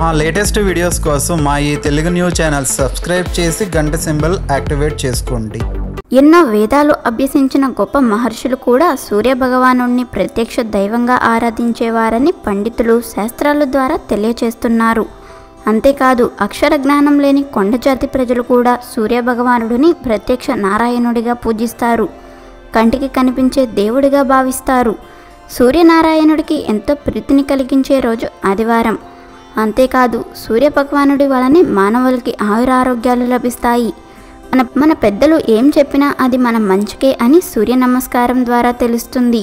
మా latest videos కోసం మా ఈ తెలుగు న్యూస్ ఛానల్ సబ్స్క్రైబ్ చేసి గంట సింబల్ యాక్టివేట్ చేసుకోండి. ఎన్నో వేదాలు అభ్యసించిన గొప్ప మహర్షులు కూడా సూర్య భగవానుడిని ప్రత్యక్ష దైవంగా ఆరాధించేవారని పండితులు శాస్త్రాల ద్వారా తెలియచేస్తున్నారు. అంతేకాదు అక్షర జ్ఞానం లేని కొండజాతి ప్రజలు కూడా సూర్య భగవానుడిని ప్రత్యక్ష నారాయణుడిగా పూజిస్తారు. కంటికి కనిపించే దేవుడిగా భావిస్తారు. సూర్యనారాయణుడికి ఎంతో ప్రీతిని కలిగించే రోజు ఆదివారం. అంతేకాదు సూర్య భగవానుడి వలనే మానవులకి ఆయురారోగ్యాలు లభిస్తాయి. మన మన పెద్దలు ఏం చెప్పినా అది మన మంచికే అని సూర్య నమస్కారం ద్వారా తెలుస్తుంది.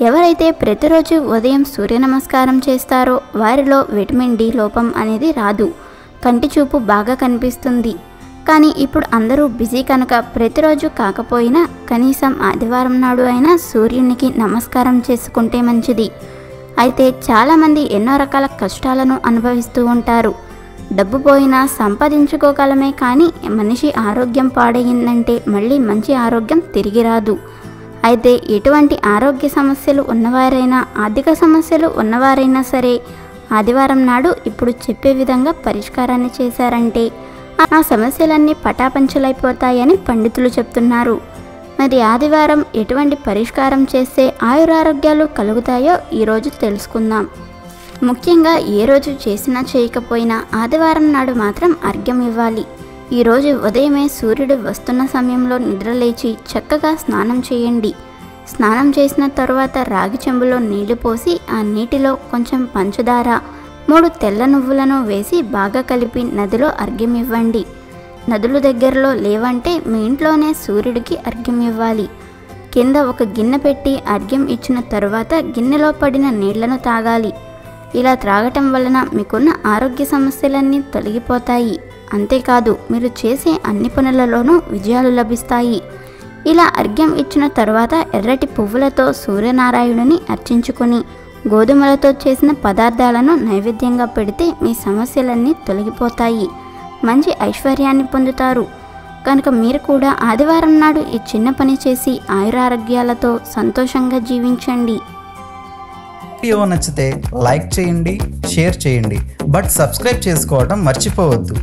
ఎవరైతే ప్రతిరోజు ఉదయం సూర్య నమస్కారం చేస్తారో వారిలో విటమిన్ డి లోపం అనేది రాదు. కంటి చూపు బాగా కనిపిస్తుంది. కానీ ఇప్పుడు అందరూ బిజీ కనుక ప్రతిరోజు కాకపోయినా కనీసం ఆదివారం నాడు అయినా సూర్యునికి నమస్కారం చేసుకుంటే మంచిది. అయితే చాలామంది ఎన్నో రకాల కష్టాలను అనుభవిస్తూ ఉంటారు. డబ్బు పోయినా సంపాదించుకోగలమే కానీ మనిషి ఆరోగ్యం పాడైందంటే మళ్ళీ మంచి ఆరోగ్యం తిరిగి రాదు. అయితే ఎటువంటి ఆరోగ్య సమస్యలు ఉన్నవారైనా ఆర్థిక సమస్యలు ఉన్నవారైనా సరే ఆదివారం నాడు ఇప్పుడు చెప్పే విధంగా పరిష్కారాన్ని చేశారంటే ఆ సమస్యలన్నీ పటాపంచలైపోతాయని పండితులు చెప్తున్నారు. మరి ఆదివారం ఎటువంటి పరిష్కారం చేస్తే ఆయురారోగ్యాలు కలుగుతాయో ఈరోజు తెలుసుకుందాం. ముఖ్యంగా ఏ రోజు చేసినా చేయకపోయినా ఆదివారం నాడు మాత్రం అర్ఘ్యం ఇవ్వాలి. ఈరోజు ఉదయమే సూర్యుడు వస్తున్న సమయంలో నిద్రలేచి చక్కగా స్నానం చేయండి. స్నానం చేసిన తరువాత రాగి చెంబులో నీళ్ళు పోసి ఆ నీటిలో కొంచెం పంచదార మూడు తెల్ల నువ్వులను వేసి బాగా కలిపి నదిలో అర్ఘ్యం ఇవ్వండి నదులు దగ్గరలో లేవంటే మీ ఇంట్లోనే సూర్యుడికి అర్ఘ్యం ఇవ్వాలి. కింద ఒక గిన్నె పెట్టి అర్ఘ్యం ఇచ్చిన తర్వాత గిన్నెలో పడిన నీళ్ళను తాగాలి. ఇలా త్రాగటం వలన మీకున్న ఆరోగ్య సమస్యలన్నీ తొలగిపోతాయి. అంతేకాదు మీరు చేసే అన్ని పనులలోనూ విజయాలు లభిస్తాయి. ఇలా అర్ఘ్యం ఇచ్చిన తర్వాత ఎర్రటి పువ్వులతో సూర్యనారాయణుని అర్చించుకొని గోధుమలతో చేసిన పదార్థాలను నైవేద్యంగా పెడితే మీ సమస్యలన్నీ తొలగిపోతాయి. మంచి ఐశ్వర్యాన్ని పొందుతారు. కనుక మీరు కూడా ఆదివారం నాడు ఈ చిన్న పని చేసి ఆయురారోగ్యాలతో సంతోషంగా జీవించండి. వీడియో నచ్చితే లైక్ చేయండి షేర్ చేయండి. బట్ సబ్స్క్రైబ్ చేసుకోవడం మర్చిపోవద్దు.